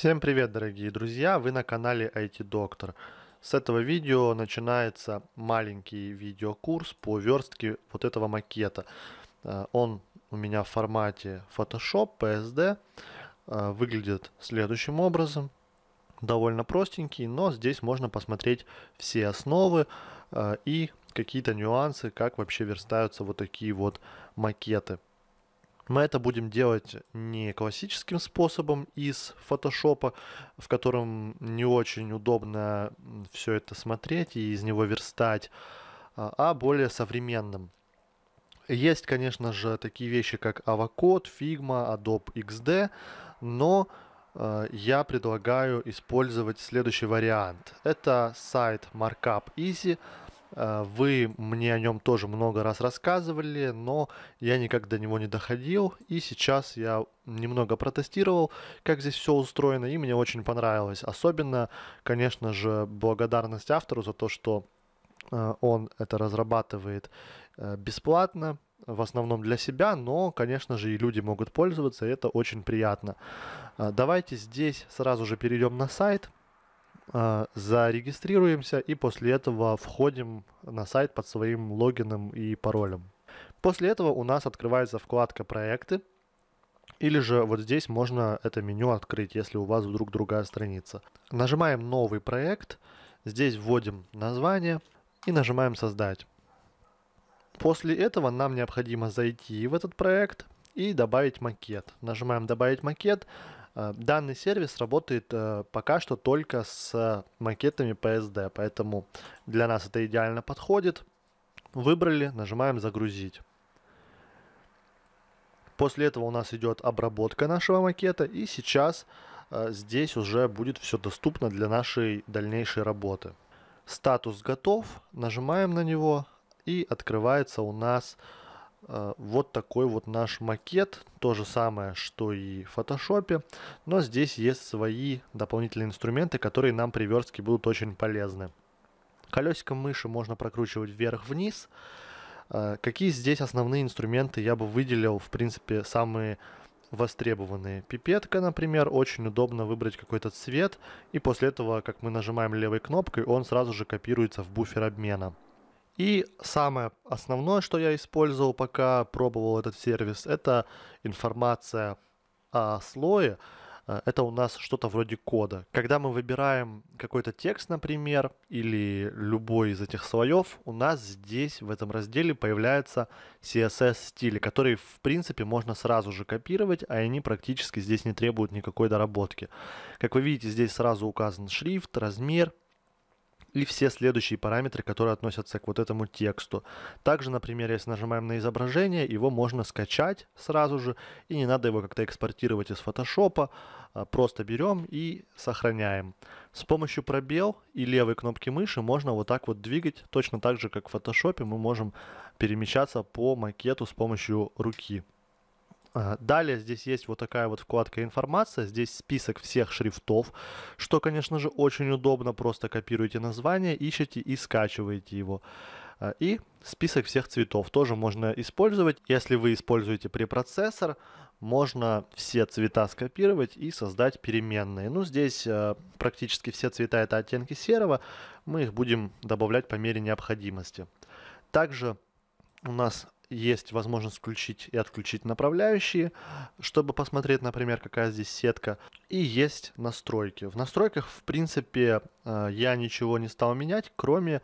Всем привет, дорогие друзья! Вы на канале IT Доктор. С этого видео начинается маленький видеокурс по верстке вот этого макета. Э, он у меня в формате Photoshop, PSD. Э, выглядит следующим образом. Довольно простенький, но здесь можно посмотреть все основы э, и какие-то нюансы, как вообще верстаются вот такие вот макеты. Мы это будем делать не классическим способом из фотошопа, в котором не очень удобно все это смотреть и из него верстать, а, а более современным. Есть, конечно же, такие вещи, как Avocode, Figma, Adobe XD, но э, я предлагаю использовать следующий вариант. Это сайт Markup Easy, вы мне о нем тоже много раз рассказывали, но я никак до него не доходил. И сейчас я немного протестировал, как здесь все устроено, и мне очень понравилось. Особенно, конечно же, благодарность автору за то, что э, он это разрабатывает э, бесплатно, в основном для себя, но, конечно же, и люди могут пользоваться, и это очень приятно. Давайте здесь сразу же перейдем на сайт – зарегистрируемся и после этого входим на сайт под своим логином и паролем. После этого у нас открывается вкладка «Проекты», или же вот здесь можно это меню открыть, если у вас вдруг другая страница. Нажимаем «Новый проект», здесь вводим название и нажимаем «Создать». После этого нам необходимо зайти в этот проект и добавить макет. Нажимаем «Добавить макет», данный сервис работает э, пока что только с макетами PSD, поэтому для нас это идеально подходит. Выбрали, нажимаем «Загрузить». После этого у нас идет обработка нашего макета, и сейчас э, здесь уже будет все доступно для нашей дальнейшей работы. Статус готов, нажимаем на него, и открывается у нас Э, вот такой вот наш макет, то же самое, что и в фотошопе, но здесь есть свои дополнительные инструменты, которые нам при верстке будут очень полезны. Колесиком мыши можно прокручивать вверх-вниз. Э, какие здесь основные инструменты я бы выделил, в принципе, самые востребованные. Пипетка, например, очень удобно выбрать какой-то цвет, и после этого, как мы нажимаем левой кнопкой, он сразу же копируется в буфер обмена. И самое основное, что я использовал, пока пробовал этот сервис, это информация о слое. Э, это у нас что-то вроде кода. Когда мы выбираем какой-то текст, например, или любой из этих слоев, у нас здесь в этом разделе появляются CSS-стили, которые в принципе можно сразу же копировать, а они практически здесь не требуют никакой доработки. Как вы видите, здесь сразу указан шрифт, размер, и все следующие параметры, которые относятся к вот этому тексту. Также, например, если нажимаем на изображение, его можно скачать сразу же, и не надо его как-то экспортировать из фотошопа, просто берем и сохраняем. С помощью пробел и левой кнопки мыши можно вот так вот двигать, точно так же, как в фотошопе мы можем перемещаться по макету с помощью руки. Далее здесь есть вот такая вот вкладка информация, здесь список всех шрифтов, что, конечно же, очень удобно, просто копируете название, ищете и скачиваете его. А, и список всех цветов тоже можно использовать. Если вы используете препроцессор, можно все цвета скопировать и создать переменные. Ну, здесь э, практически все цвета это оттенки серого, мы их будем добавлять по мере необходимости. Также у нас есть возможность включить и отключить направляющие, чтобы посмотреть, например, какая здесь сетка. И есть настройки. В настройках, в принципе, э, я ничего не стал менять, кроме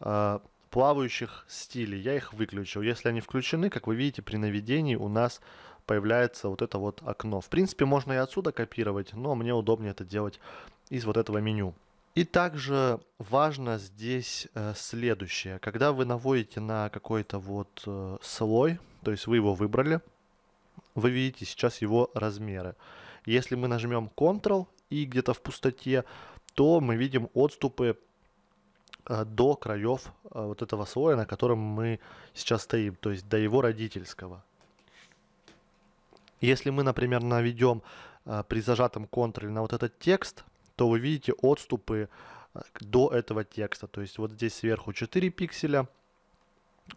э, плавающих стилей. Я их выключил. Если они включены, как вы видите, при наведении у нас появляется вот это вот окно. В принципе, можно и отсюда копировать, но мне удобнее это делать из вот этого меню. И также важно здесь э, следующее. Когда вы наводите на какой-то вот э, слой, то есть вы его выбрали, вы видите сейчас его размеры. Если мы нажмем Ctrl и где-то в пустоте, то мы видим отступы э, до краев вот этого слоя, на котором мы сейчас стоим, то есть до его родительского. Если мы, например, наведем при зажатом Ctrl на вот этот текст, то вы видите отступы э, до этого текста. То есть вот здесь сверху 4 пикселя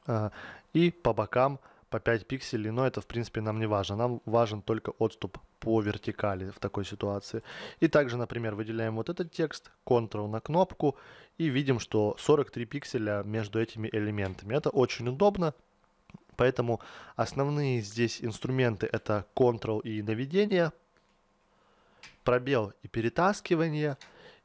э, и по бокам по 5 пикселей, но это в принципе нам не важно. Нам важен только отступ по вертикали в такой ситуации. И также, например, выделяем вот этот текст, Ctrl на кнопку и видим, что 43 пикселя между этими элементами. Это очень удобно, поэтому основные здесь инструменты это Ctrl и наведение, пробел и перетаскивание,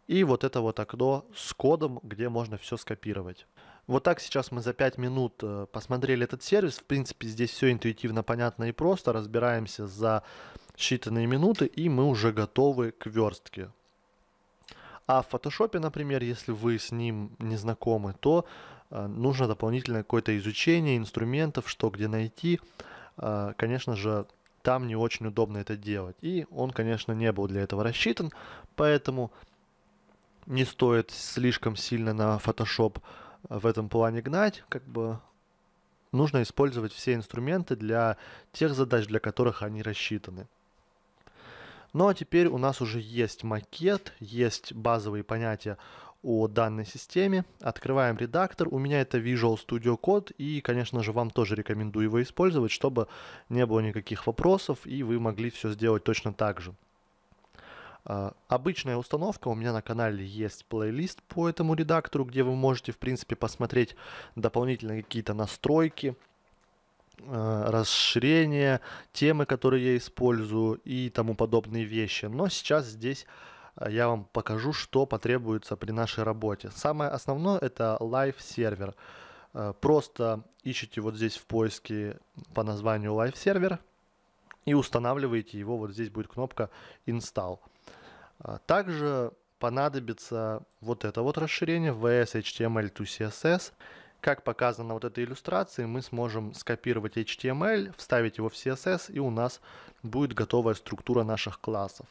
и вот это вот окно с кодом, где можно все скопировать. Вот так сейчас мы за 5 минут э, посмотрели этот сервис. В принципе, здесь все интуитивно понятно и просто. Разбираемся за считанные минуты, и мы уже готовы к верстке. А в фотошопе, например, если вы с ним не знакомы, то э, нужно дополнительное какое-то изучение инструментов, что где найти. Э, конечно же, там не очень удобно это делать. И он, конечно, не был для этого рассчитан, поэтому не стоит слишком сильно на Photoshop в этом плане гнать, как бы нужно использовать все инструменты для тех задач, для которых они рассчитаны. Ну а теперь у нас уже есть макет, есть базовые понятия о данной системе. Открываем редактор. У меня это Visual Studio Code, и, конечно же, вам тоже рекомендую его использовать, чтобы не было никаких вопросов, и вы могли все сделать точно так же. Uh, обычная установка, у меня на канале есть плейлист по этому редактору, где вы можете, в принципе, посмотреть дополнительно какие-то настройки, uh, расширения, темы, которые я использую и тому подобные вещи. Но сейчас здесь я вам покажу, что потребуется при нашей работе. Самое основное это Live сервер. Просто ищите вот здесь в поиске по названию Live сервер и устанавливаете его. Вот здесь будет кнопка Install. А, также понадобится вот это вот расширение VS HTML to CSS. Как показано на вот этой иллюстрации, мы сможем скопировать HTML, вставить его в CSS, и у нас будет готовая структура наших классов.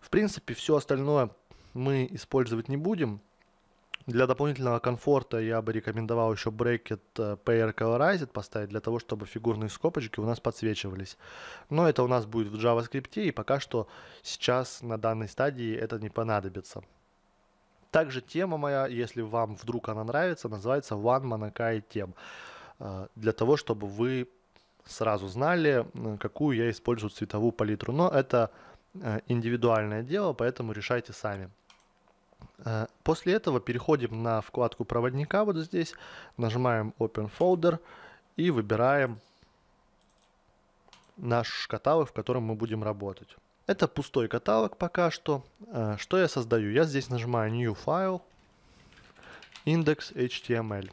В принципе, все остальное мы использовать не будем. Для дополнительного комфорта я бы рекомендовал еще Bracket э, Pair Colorized поставить, для того, чтобы фигурные скобочки у нас подсвечивались. Но это у нас будет в JavaScript, и пока что сейчас на данной стадии это не понадобится. Также тема моя, если вам вдруг она нравится, называется One Monokai Тем. Э, для того, чтобы вы сразу знали, какую я использую цветовую палитру. Но это э, индивидуальное дело, поэтому решайте сами. Э, после этого переходим на вкладку проводника вот здесь, нажимаем Open Folder и выбираем наш каталог, в котором мы будем работать. Это пустой каталог пока что. Э, что я создаю? Я здесь нажимаю New File, Index HTML.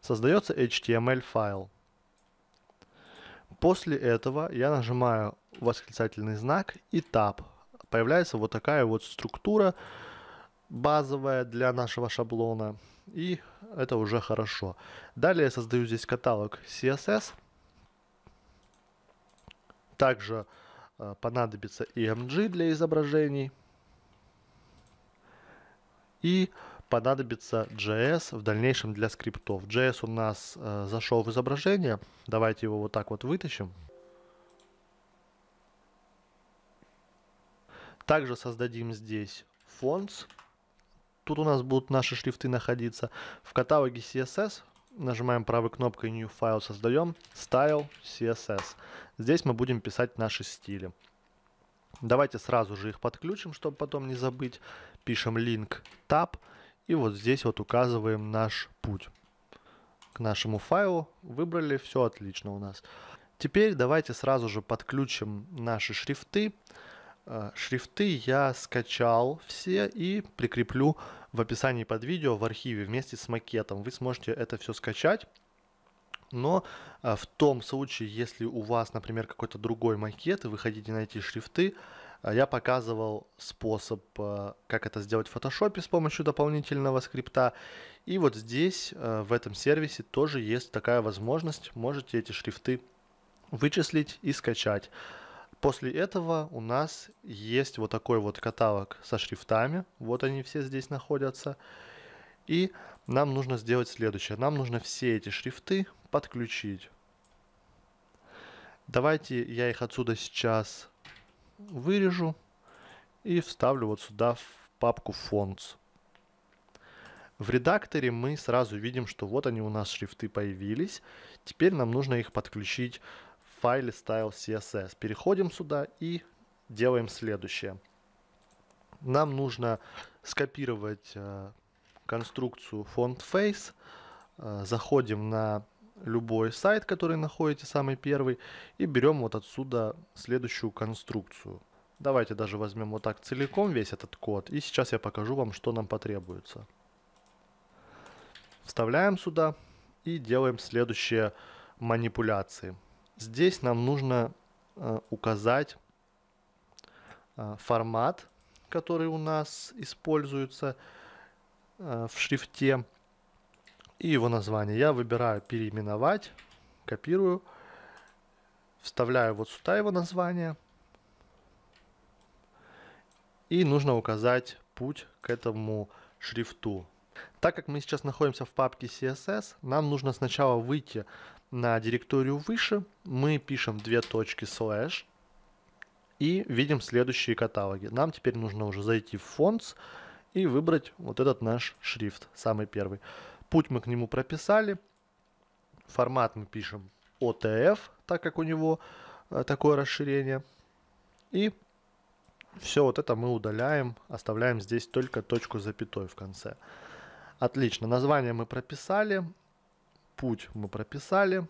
Создается HTML файл. После этого я нажимаю восклицательный знак и Tab. Появляется вот такая вот структура, базовая для нашего шаблона. И это уже хорошо. Далее я создаю здесь каталог CSS. Также понадобится EMG для изображений. И понадобится JS в дальнейшем для скриптов. JS у нас э, зашел в изображение. Давайте его вот так вот вытащим. Также создадим здесь fonts. Тут у нас будут наши шрифты находиться. В каталоге CSS нажимаем правой кнопкой New File, создаем Style CSS. Здесь мы будем писать наши стили. Давайте сразу же их подключим, чтобы потом не забыть. Пишем link tab и вот здесь вот указываем наш путь к нашему файлу. Выбрали, все отлично у нас. Теперь давайте сразу же подключим наши шрифты. Э, шрифты я скачал все и прикреплю в описании под видео в архиве вместе с макетом. Вы сможете это все скачать. Но э, в том случае, если у вас, например, какой-то другой макет, и вы хотите найти шрифты, э, я показывал способ, как это сделать в фотошопе с помощью дополнительного скрипта. И вот здесь, в этом сервисе, тоже есть такая возможность. Можете эти шрифты вычислить и скачать. После этого у нас есть вот такой вот каталог со шрифтами. Вот они все здесь находятся. И нам нужно сделать следующее. Нам нужно все эти шрифты подключить. Давайте я их отсюда сейчас вырежу и вставлю вот сюда в папку Fonts. В редакторе мы сразу видим, что вот они у нас шрифты появились. Теперь нам нужно их подключить файле style CSS. Переходим сюда и делаем следующее. Нам нужно скопировать э, конструкцию font face. Э, заходим на любой сайт, который находите, самый первый, и берем вот отсюда следующую конструкцию. Давайте даже возьмем вот так целиком весь этот код, и сейчас я покажу вам, что нам потребуется. Вставляем сюда и делаем следующие манипуляции. Здесь нам нужно э, указать э, формат, который у нас используется э, в шрифте и его название. Я выбираю переименовать, копирую, вставляю вот сюда его название. И нужно указать путь к этому шрифту. Так как мы сейчас находимся в папке CSS, нам нужно сначала выйти на директорию выше. Мы пишем две точки слэш и видим следующие каталоги. Нам теперь нужно уже зайти в Fonts и выбрать вот этот наш шрифт, самый первый. Путь мы к нему прописали. Формат мы пишем OTF, так как у него э, такое расширение. И все вот это мы удаляем, оставляем здесь только точку запятой в конце. Отлично, название мы прописали, путь мы прописали.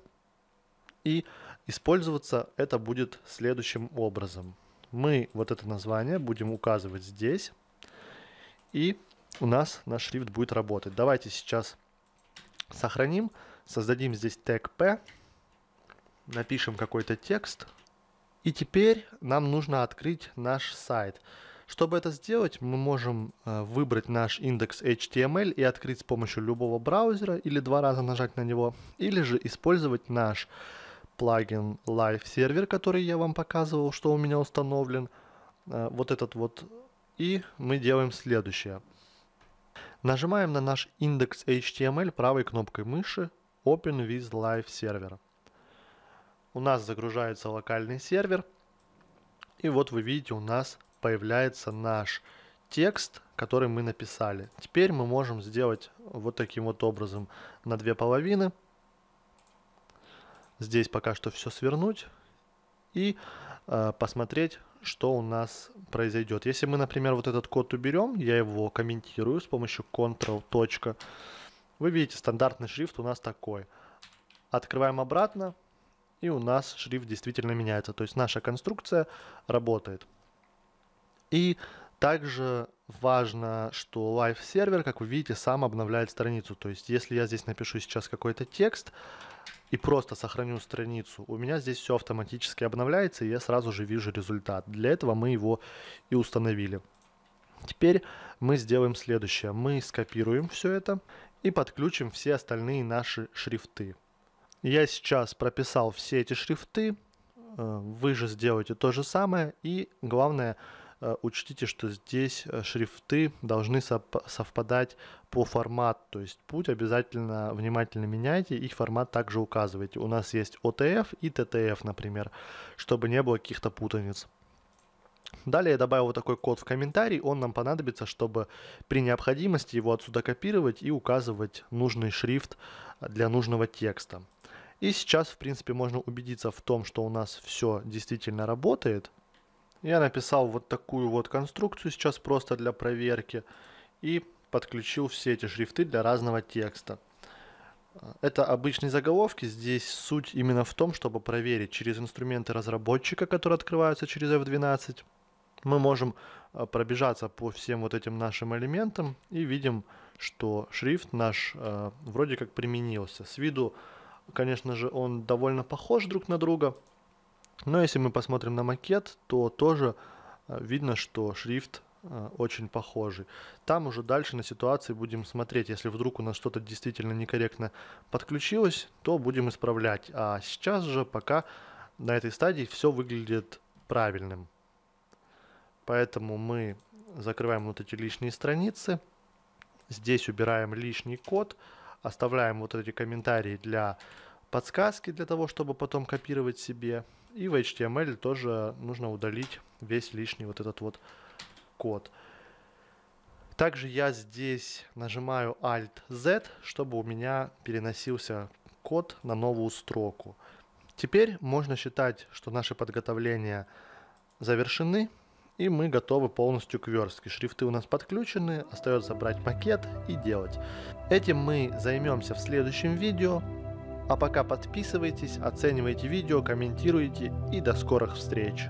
И использоваться это будет следующим образом. Мы вот это название будем указывать здесь. И у нас наш шрифт будет работать. Давайте сейчас Сохраним, создадим здесь тег p, напишем какой-то текст. И теперь нам нужно открыть наш сайт. Чтобы это сделать, мы можем э, выбрать наш индекс HTML и открыть с помощью любого браузера или два раза нажать на него, или же использовать наш плагин Live Server, который я вам показывал, что у меня установлен, э, вот этот вот, и мы делаем следующее. Нажимаем на наш индекс HTML правой кнопкой мыши Open with Live Server. У нас загружается локальный сервер. И вот вы видите, у нас появляется наш текст, который мы написали. Теперь мы можем сделать вот таким вот образом на две половины. Здесь пока что все свернуть и э, посмотреть, что у нас произойдет. Если мы, например, вот этот код уберем, я его комментирую с помощью Ctrl. Точка. Вы видите, стандартный шрифт у нас такой. Открываем обратно, и у нас шрифт действительно меняется. То есть наша конструкция работает. И также важно, что Live сервер, как вы видите, сам обновляет страницу. То есть если я здесь напишу сейчас какой-то текст, и просто сохраню страницу, у меня здесь все автоматически обновляется, и я сразу же вижу результат. Для этого мы его и установили. Теперь мы сделаем следующее. Мы скопируем все это и подключим все остальные наши шрифты. Я сейчас прописал все эти шрифты, э, вы же сделаете то же самое, и главное – учтите, что здесь э, шрифты должны совпадать по формату, то есть путь обязательно внимательно меняйте, их формат также указывайте. У нас есть OTF и TTF, например, чтобы не было каких-то путаниц. Далее я добавил вот такой код в комментарий, он нам понадобится, чтобы при необходимости его отсюда копировать и указывать нужный шрифт для нужного текста. И сейчас, в принципе, можно убедиться в том, что у нас все действительно работает. Я написал вот такую вот конструкцию сейчас просто для проверки и подключил все эти шрифты для разного текста. Это обычные заголовки, здесь суть именно в том, чтобы проверить через инструменты разработчика, которые открываются через F12. Мы можем э, пробежаться по всем вот этим нашим элементам и видим, что шрифт наш э, вроде как применился. С виду, конечно же, он довольно похож друг на друга, но если мы посмотрим на макет, то тоже э, видно, что шрифт э, очень похожий. Там уже дальше на ситуации будем смотреть. Если вдруг у нас что-то действительно некорректно подключилось, то будем исправлять. А сейчас же пока на этой стадии все выглядит правильным. Поэтому мы закрываем вот эти лишние страницы. Здесь убираем лишний код. Оставляем вот эти комментарии для подсказки, для того, чтобы потом копировать себе. И в HTML тоже нужно удалить весь лишний вот этот вот код. Также я здесь нажимаю Alt-Z, чтобы у меня переносился код на новую строку. Теперь можно считать, что наши подготовления завершены, и мы готовы полностью к верстке. Шрифты у нас подключены, остается брать макет и делать. Этим мы займемся в следующем видео. А пока подписывайтесь, оценивайте видео, комментируйте и до скорых встреч!